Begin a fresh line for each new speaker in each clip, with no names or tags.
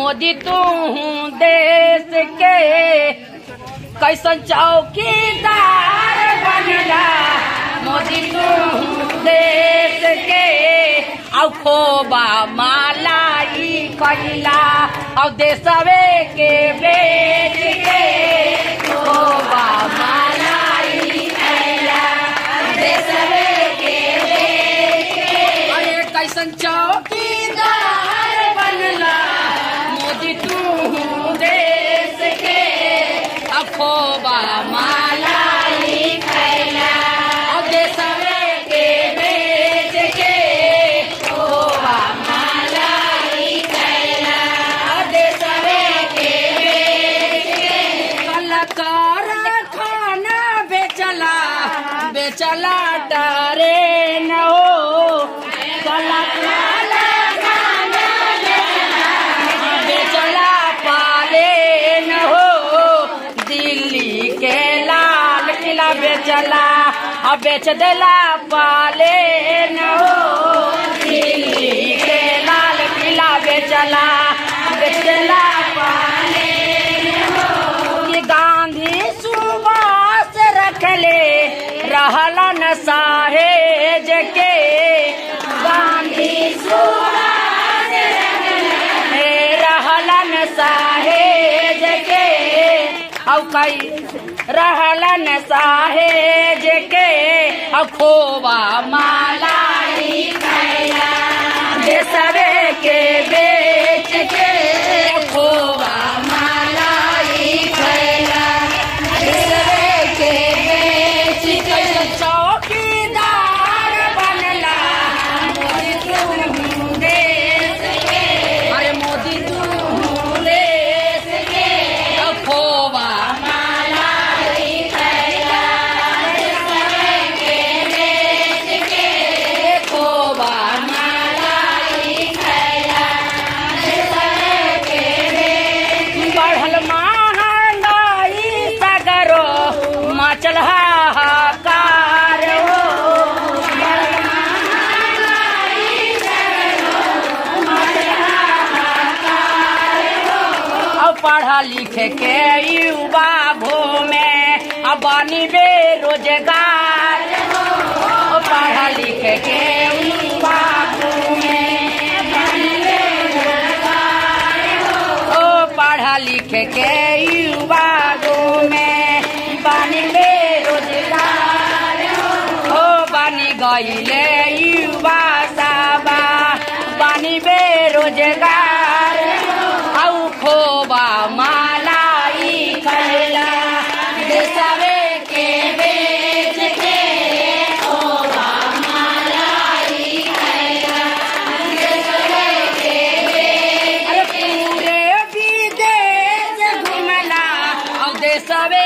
मोदी तू देश के कैसन चौकीदार बनला। मोदी तू देश के औ खोबा मालाई कैला खोबा मालाई कैला देशवे के बेच के। कैसन चौकीदार खैला अब देशवे के बेच के देशवे के कलकार बेचला। बेचला डरे न हो। कलकार बेचला अब बेच देला पाले न हो। दिल्ली के लाल किला बेचला बेच पाले कि गांधी सुभाष रखले रहला न साहेज के औ कई रहलन साहेज के अखोबा खोबा मालाई के बेच पढ़ा लिख के युवा अब बनी बेरोजगार। पढ़ा लिखे के युवा बनी ओ पढ़ा लिखे के युवा में। बानी बेरोजगार। हो बानी गईले युवा साबा। बानी बेरोजगार।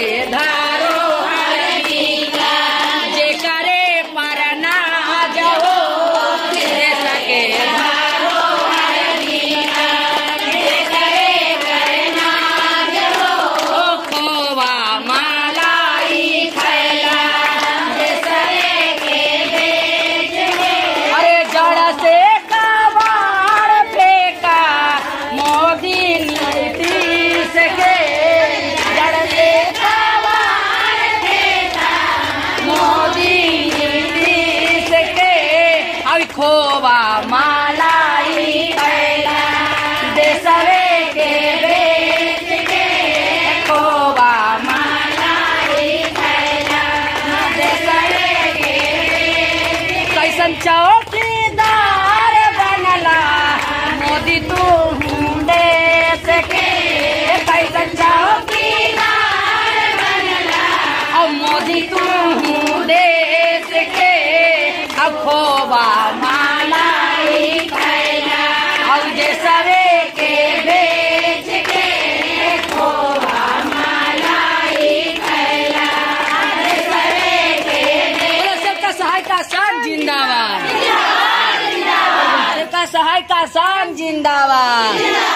Veda चौकीदार बनला। मोदी तू देश के चौकीदार बनला। और मोदी तू देश के, अब खोबा शान जिंदाबाद।